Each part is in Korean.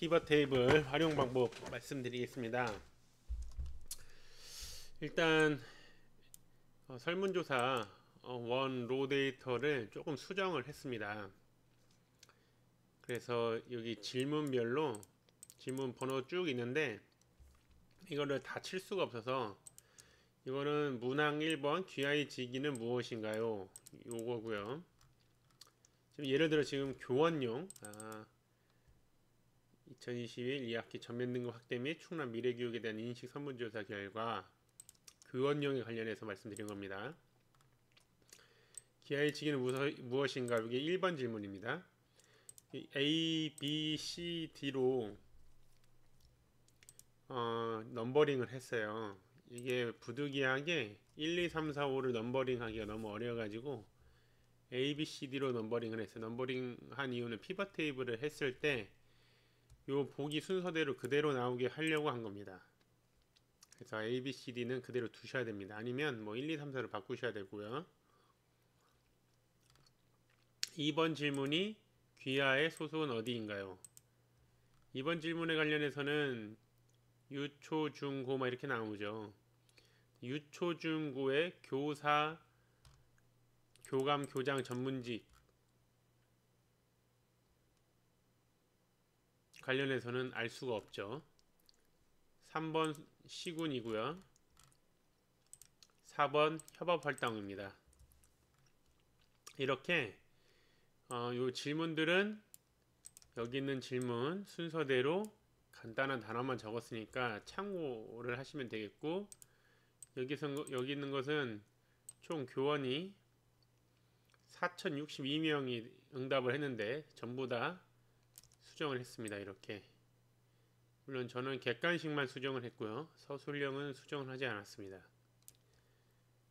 피벗 테이블 활용 방법 말씀드리겠습니다. 일단 어, 설문조사 어, 원로 데이터를 조금 수정을 했습니다. 그래서 여기 질문별로 질문 번호 쭉 있는데 이거를 다 칠 수가 없어서 이거는 문항 1번 GI 지기는 무엇인가요? 요거고요. 지금 예를 들어 지금 교원용 아, 2021 2학기 전면 등교 확대 및 충남 미래교육에 대한 인식 설문조사 결과 교원용에 관련해서 말씀드린 겁니다. 귀하의 직위는 무엇인가? 이게 1번 질문입니다. A, B, C, D로 어, numbering을 했어요. 이게 부득이하게 1, 2, 3, 4, 5를 numbering 하기가 너무 어려가지고 A, B, C, D로 numbering을 했어요. numbering 한 이유는 pivot table을 했을 때 요 보기 순서대로 그대로 나오게 하려고 한 겁니다. 그래서 A, B, C, D는 그대로 두셔야 됩니다. 아니면 뭐 1, 2, 3, 4로 바꾸셔야 되고요. 2번 질문이 귀하의 소속은 어디인가요? 이번 질문에 관련해서는 유초, 중, 고 막 이렇게 나오죠. 유초, 중, 고의 교사, 교감, 교장, 전문직 관련해서는 알 수가 없죠. 3번 시군이고요. 4번 협업활동입니다. 이렇게 어, 요 질문들은 여기 있는 질문 순서대로 간단한 단어만 적었으니까 참고를 하시면 되겠고 여기서 여기 있는 것은 총 교원이 4,062명이 응답을 했는데 전부 다 수정을 했습니다. 이렇게 물론 저는 객관식만 수정을 했고요. 서술형은 수정을 하지 않았습니다.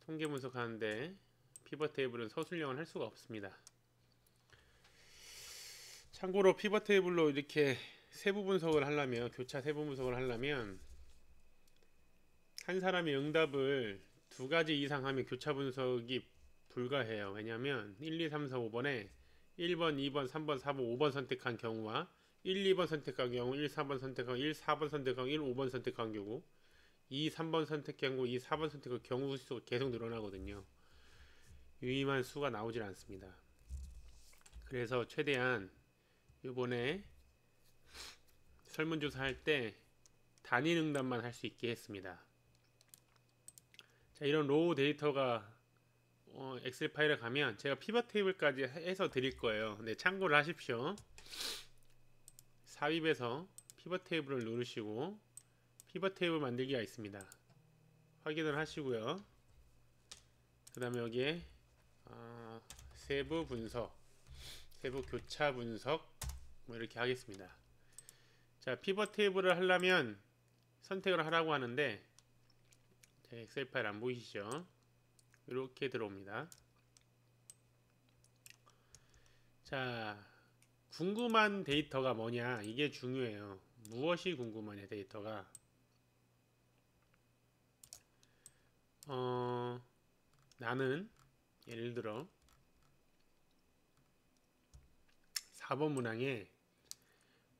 통계 분석하는데 피벗 테이블은 서술형을 할 수가 없습니다. 참고로 피벗 테이블로 이렇게 세부 분석을 하려면 교차 세부 분석을 하려면 한 사람이 응답을 두 가지 이상 하면 교차 분석이 불가해요. 왜냐하면 1, 2, 3, 4, 5번에 1번, 2번, 3번, 4번, 5번 선택한 경우와 1, 2번 선택한 경우, 1, 4번 선택한 1, 4번 선택한 1, 5번 선택한 경우 2, 3번 선택한 경우, 2, 4번 선택한 경우 수 계속 늘어나거든요. 유의미한 수가 나오질 않습니다. 그래서 최대한 이번에 설문조사 할 때 단일 응답만 할 수 있게 했습니다. 자, 이런 raw data가 어, 엑셀 파일에 가면 제가 pivot table까지 해서 드릴 거예요. 네, 참고를 하십시오. 삽입에서 pivot table을 누르시고 pivot table 만들기가 있습니다. 확인을 하시고요. 그 다음에 여기에 어, 세부 분석, 세부 교차 분석 뭐 이렇게 하겠습니다. 자, 피벗 테이블을 하려면 선택을 하라고 하는데 엑셀 파일 안 보이시죠? 이렇게 들어옵니다. 자, 궁금한 데이터가 뭐냐? 이게 중요해요. 무엇이 궁금하냐, 데이터가. 어, 나는 예를 들어 4번 문항에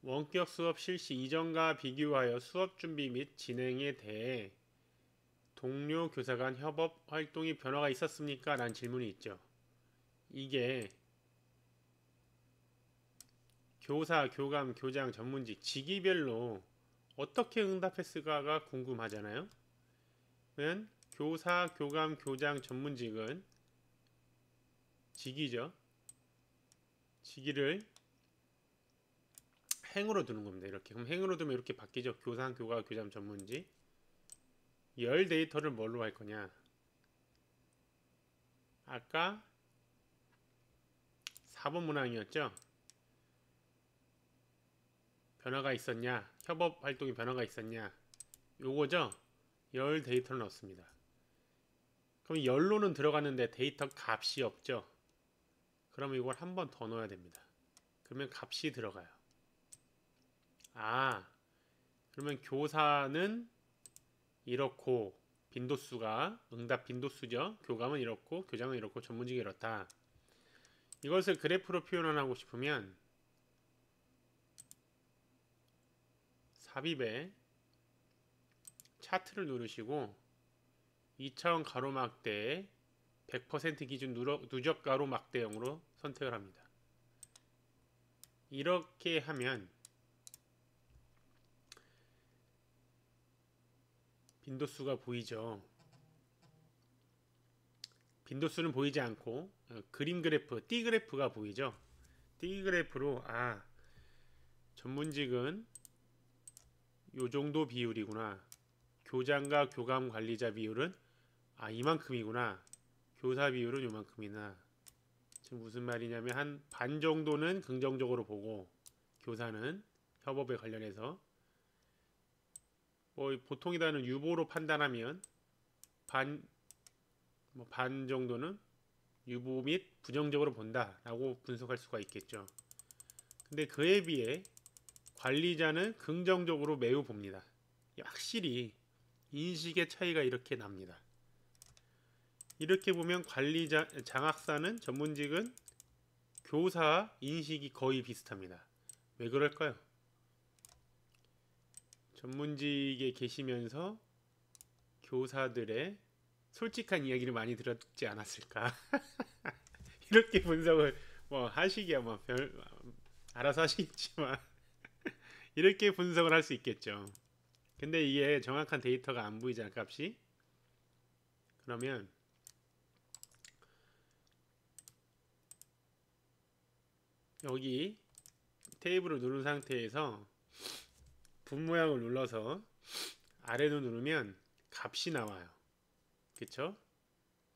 원격 수업 실시 이전과 비교하여 수업 준비 및 진행에 대해 동료 교사 간 협업 활동이 변화가 있었습니까? 라는 질문이 있죠. 이게 교사, 교감, 교장, 전문직, 직위별로 어떻게 응답했을까가 궁금하잖아요. 그러면 교사, 교감, 교장, 전문직은 직위죠. 직위를 행으로 두는 겁니다. 이렇게. 그럼 행으로 두면 이렇게 바뀌죠. 교사, 교과, 교장, 전문지. 열 데이터를 뭘로 할 거냐? 아까 4번 문항이었죠? 변화가 있었냐? 협업 활동이 변화가 있었냐? 요거죠? 열 데이터를 넣습니다. 그럼 열로는 들어갔는데 데이터 값이 없죠? 그러면 이걸 한 번 더 넣어야 됩니다. 그러면 값이 들어가요. 아, 그러면 교사는 이렇고 빈도수가 응답 빈도수죠. 교감은 이렇고 교장은 이렇고 전문직이 이렇다. 이것을 그래프로 표현하고 싶으면 삽입에 차트를 누르시고 2차원 가로막대 100% 기준 누적 가로막대형으로 선택을 합니다. 이렇게 하면 빈도수가 보이죠. 빈도수는 보이지 않고 어, 그림 그래프, 띠 그래프가 보이죠. 띠 그래프로 아 전문직은 요 정도 비율이구나. 교장과 교감 관리자 비율은 아 이만큼이구나. 교사 비율은 요만큼이나. 지금 무슨 말이냐면 한 반 정도는 긍정적으로 보고 교사는 협업에 관련해서 뭐 보통이다는 유보로 판단하면 반 뭐 반 정도는 유보 및 부정적으로 본다라고 분석할 수가 있겠죠. 근데 그에 비해 관리자는 긍정적으로 매우 봅니다. 확실히 인식의 차이가 이렇게 납니다. 이렇게 보면 관리자 장학사는 전문직은 교사 인식이 거의 비슷합니다. 왜 그럴까요? 전문직에 계시면서 교사들의 솔직한 이야기를 많이 들었지 않았을까 이렇게 분석을 뭐 하시기야 뭐 별 알아서 하시겠지만 이렇게 분석을 할 수 있겠죠 근데 이게 정확한 데이터가 안 보이잖아 값이 그러면 여기 테이블을 누른 상태에서 분 모양을 눌러서 아래로 누르면 값이 나와요 그쵸?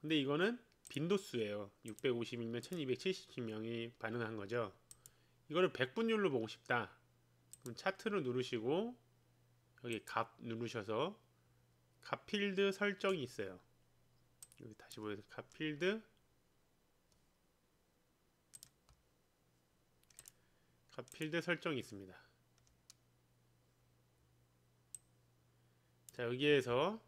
근데 이거는 빈도수예요. 650이면 1270명이 반응한 거죠. 이거를 100분율로 보고 싶다. 차트를 누르시고 여기 값 누르셔서 값 필드 설정이 있어요. 여기 다시 보여서 값 필드 값 필드 설정이 있습니다. 자 여기에서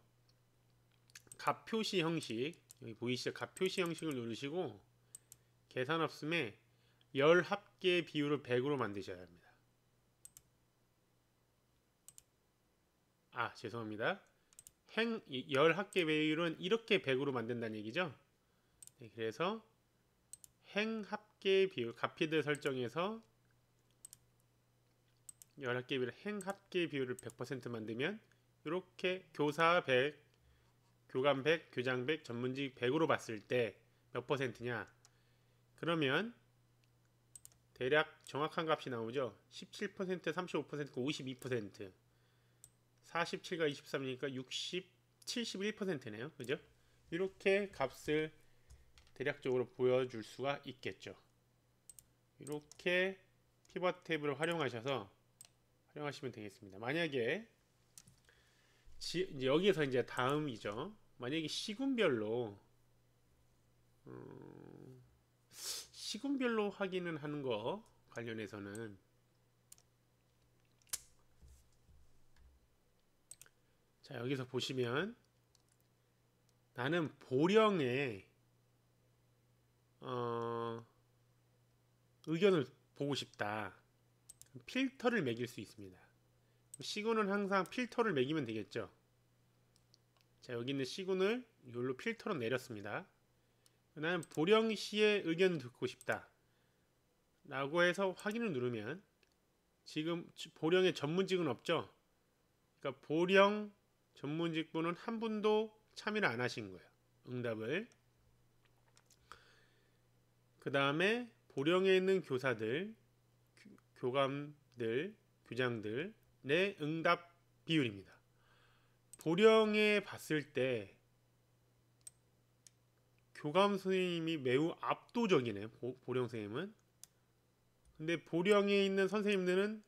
값 표시 형식 여기 보이시죠? 값 표시 형식을 누르시고 계산 없음에 열 합계 비율을 100으로 만드셔야 합니다. 아 죄송합니다. 행, 열 합계 비율은 이렇게 100으로 만든다는 얘기죠. 네, 그래서 행 합계 비율 값피드 설정해서 열 합계 비율 행 합계 비율을 100% 만들면 이렇게 교사 100 교감 100, 교장 100, 전문직 100으로 봤을 때 몇 퍼센트냐? 그러면 대략 정확한 값이 나오죠. 17%, 35%, 52%. 47과 23이니까 60, 71%네요. 그죠? 이렇게 값을 대략적으로 보여줄 수가 있겠죠. 이렇게 피벗 탭을 활용하셔서 활용하시면 되겠습니다. 만약에 지, 이제 여기에서 이제 다음이죠. 만약에 시군별로 음, 시군별로 확인을 하는 거 관련해서는 자 여기서 보시면 나는 보령에 어, 의견을 보고 싶다 필터를 매길 수 있습니다 시군은 항상 필터를 매기면 되겠죠. 자 여기 있는 시군을 이걸로 필터로 내렸습니다. 나는 보령시의 의견을 듣고 싶다. 라고 해서 확인을 누르면 지금 보령에 전문직은 없죠. 그러니까 보령 전문 직분은 한 분도 참여를 안 하신 거예요. 응답을. 그 다음에 보령에 있는 교사들, 교감들, 교장들 내 응답 비율입니다. 보령에 봤을 때 교감 선생님이 매우 압도적이네요. 보, 보령 선생님은. 근데 보령에 있는 선생님들은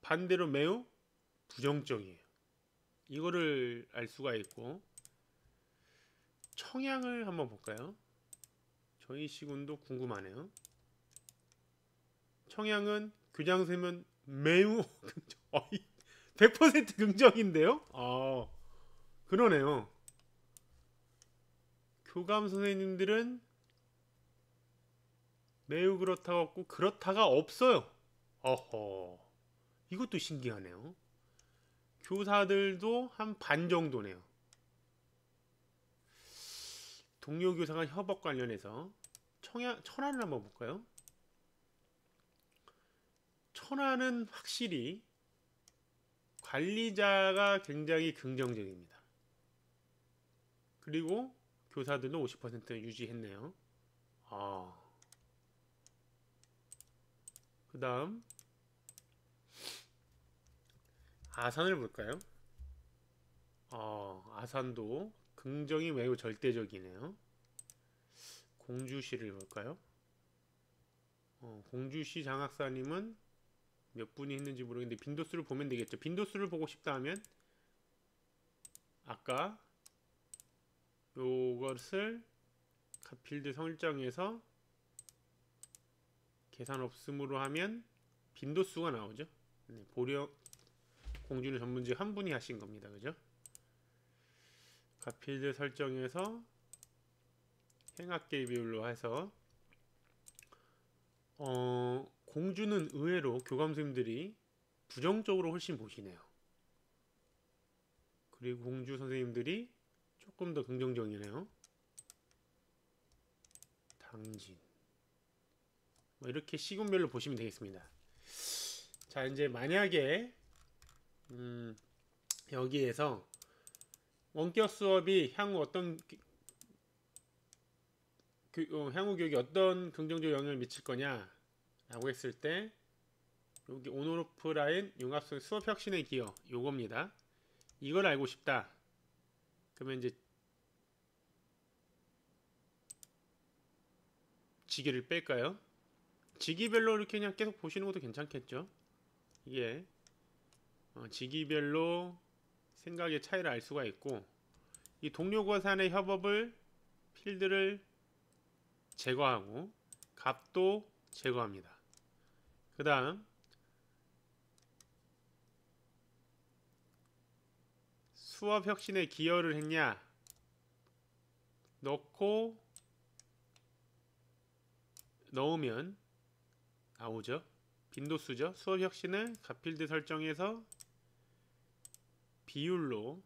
반대로 매우 부정적이에요. 이거를 알 수가 있고 청양을 한번 볼까요? 저희 시군도 궁금하네요. 청양은 교장 선생님은 매우 100% 긍정인데요? 아, 그러네요. 교감 선생님들은 매우 그렇다고 없고 그렇다가 없어요. 어허. 이것도 신기하네요. 교사들도 한 반 정도네요. 동료 교사 간 협업 관련해서 청야, 천안을 한번 볼까요? 천안은 확실히 관리자가 굉장히 긍정적입니다. 그리고 교사들도 50% 유지했네요. 아. 그 다음 아산을 볼까요? 어, 아산도 긍정이 매우 절대적이네요. 공주시를 볼까요? 어, 공주시 장학사님은 몇 분이 했는지 모르겠는데 빈도수를 보면 되겠죠. 빈도수를 보고 싶다 하면 아까 요것을 가필드 설정에서 계산 없음으로 하면 빈도수가 나오죠. 네, 보력 공주는 전문직 한 분이 하신 겁니다. 그죠? 가필드 설정에서 행악계 비율로 해서 어, 공주는 의외로 교감 선생님들이 부정적으로 훨씬 보시네요. 그리고 공주 선생님들이 조금 더 긍정적이네요. 당진. 뭐 이렇게 시군별로 보시면 되겠습니다. 자, 이제 만약에 음, 여기에서 원격 수업이 향후 어떤 그, 어, 향후 교육에 어떤 긍정적 영향을 미칠 거냐라고 했을 때 여기 온 오프라인 융합성 수업 혁신의 기여 요겁니다. 이걸 알고 싶다. 그러면 이제 지기를 뺄까요? 지기별로 이렇게 그냥 계속 보시는 것도 괜찮겠죠. 이게 어, 지기별로 생각의 차이를 알 수가 있고 이 동료과 산의 협업을 필드를 제거하고 값도 제거합니다. 그 다음 수업 혁신에 기여를 했냐 넣고 넣으면 나오죠. 빈도수죠. 수업 혁신을 값필드 설정해서 비율로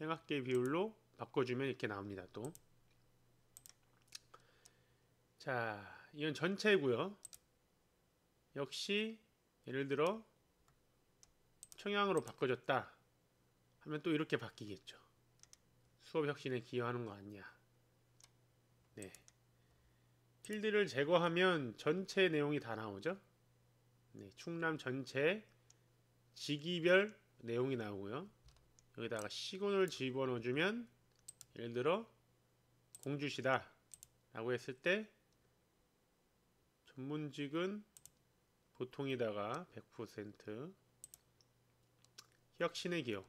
행악계 비율로 바꿔주면 이렇게 나옵니다. 또 자, 이건 전체고요. 역시 예를 들어 청양으로 바꿔줬다 하면 또 이렇게 바뀌겠죠. 수업 혁신에 기여하는 거 아니냐. 네. 필드를 제거하면 전체 내용이 다 나오죠. 네, 충남 전체 지기별 내용이 나오고요. 여기다가 시군을 집어넣어주면 예를 들어 공주시다 라고 했을 때 전문직은 보통이다가 100% 혁신의 기여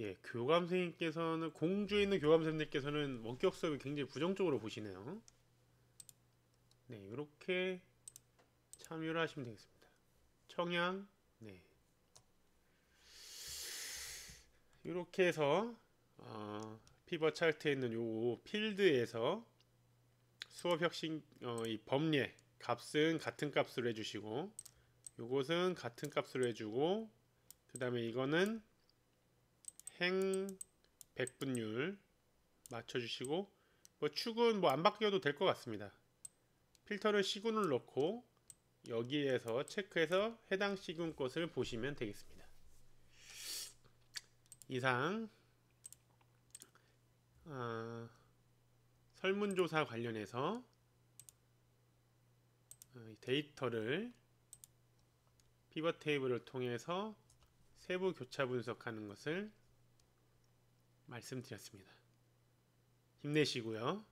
예, 교감 선생님께서는 공주에 있는 교감 선생님께서는 원격 수업을 굉장히 부정적으로 보시네요. 네, 이렇게 참여를 하시면 되겠습니다. 청양, 네. 이렇게 해서 어, 피벗 차트에 있는 요 필드에서 수업 혁신 어, 이 법례 값은 같은 값으로 해주시고 요것은 같은 값으로 해주고 그 다음에 이거는 행 백분율 맞춰주시고 뭐 축은 뭐 안 바뀌어도 될 것 같습니다. 필터를 시군을 넣고 여기에서 체크해서 해당 시군 것을 보시면 되겠습니다. 이상 어, 설문조사 관련해서 어, 데이터를 피벗 테이블을 통해서 세부 교차 분석하는 것을 말씀드렸습니다. 힘내시고요.